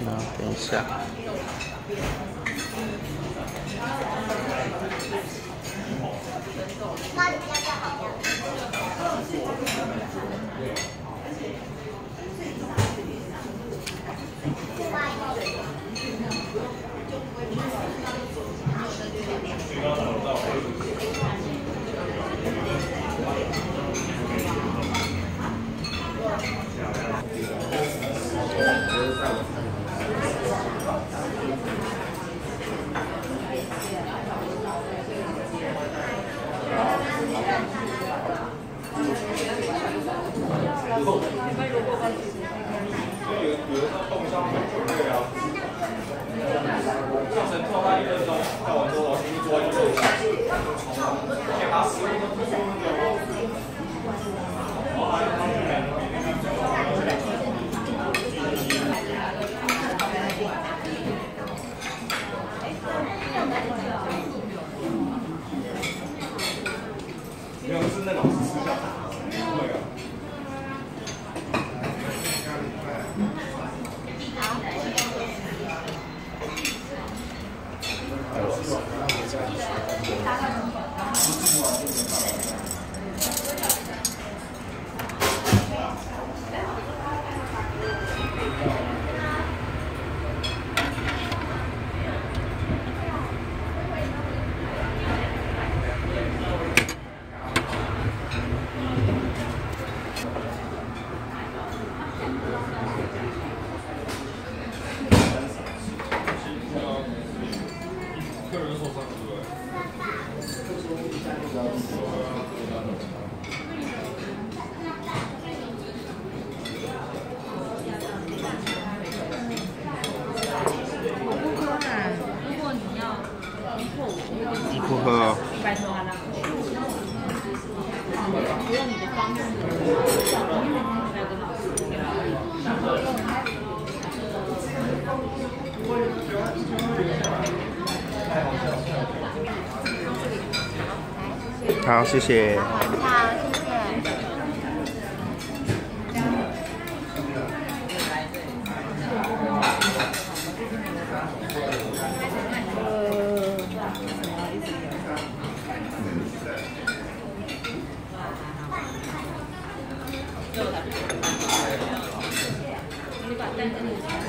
那等一下。那你们家好。嗯好的好的没有，是那老师私下打的，不会啊。好，张。不喝、哦。拜托他了。不用你的方式。好，谢谢。好，谢谢。呃。嗯。